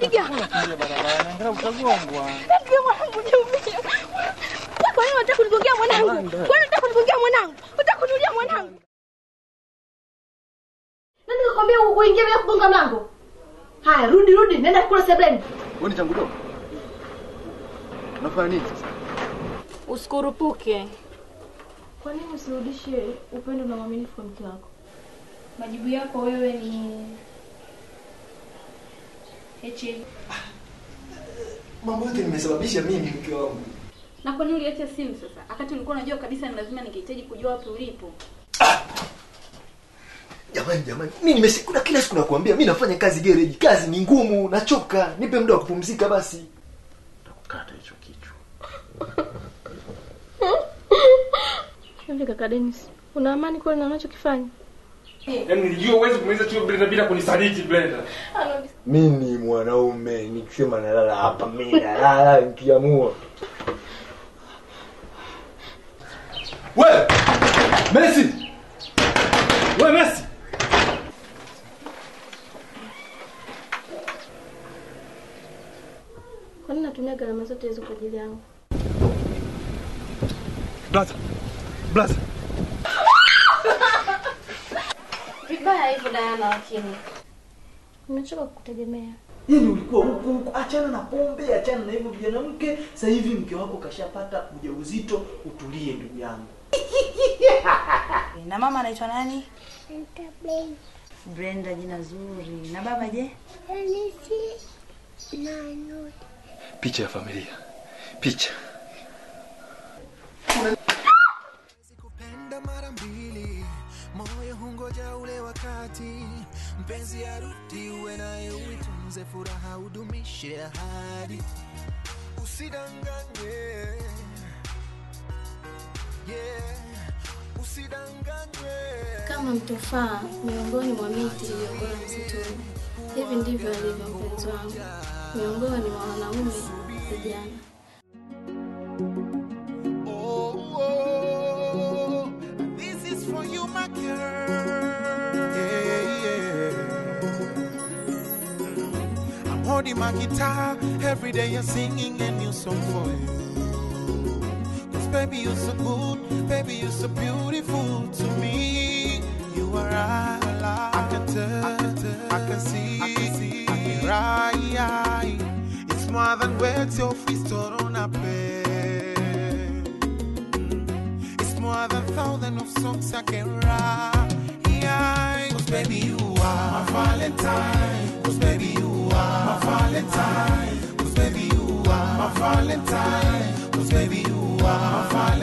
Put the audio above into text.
Piga. Unakimbia barabara, naangalia mwanangu niumie. Kwa nini unataka kunigongea mwanangu? Kwa nini unataka kunigongea mwanangu? Unataka kuniulia mwanangu? Nani kakwambia uingie bila kugonga mlango? Haya, rudi rudi, nenda kula sebleni. Wewe ni changu dogo. Unafanya nini sasa? Usikurupuke. Kwa nini usirudishe upendo na uaminifu kwa mke wako? Majibu yako wewe ni HIV. Mambo yote nimesababisha mimi mke wangu. Na kwa nini uliacha simu sasa? Wakati ulikuwa unajua kabisa ni lazima ningehitaji kujua wapi ulipo. Jamani jamani, mimi nimeshikuna kila siku nakwambia mimi nafanya kazi garage. Kazi ni ngumu, nachoka. Nipe muda wa kupumzika basi. Nitakukata hicho kichwa. Hivi kaka Dennis, una amani kweli na unachokifanya? Yaani nilijua uwezi kumaliza chuo Brenda bila kunisaliti Brenda. Mimi mwanaume nikisema nalala hapa mimi nalala nikiamua. we mesi we mesi kwani natumia gharama zote hizo kwa ajili yangu? Blaza. Blaza. Vibaya hivyo dayana lakini. Nimechoka kukutegemea. Yaani ulikuwa huku huku, achana na pombe, achana na hivyo vijana mke. Sasa hivi mke wako kashapata ujauzito, utulie ndugu yangu. Na mama anaitwa nani? Brenda, jina zuri. Na baba je? Picha ya familia. Picha. Mpenzi ruti uwe naye uitunze furaha, udumishe ahadi, usidanganye. Yeah, Kama mtofaa miongoni mwa miti iliyokuwa msituni, hivi ndivyo alivyo mpenzi wangu. Miongoni mwa wanaume vijana. Oh, oh, this is for you, my girl. Holding my guitar every day and singing a new song for you. Cause baby, you're so good, baby, you're so beautiful to me. You are all I can touch, I can see, I can see, I can right. It's more than words, your feast on a bed. It's more than thousand of songs I can write. Cause baby you are my Valentine. Cause baby you are Valentine. Cause baby you are my Valentine. Cause baby you are my Valentine.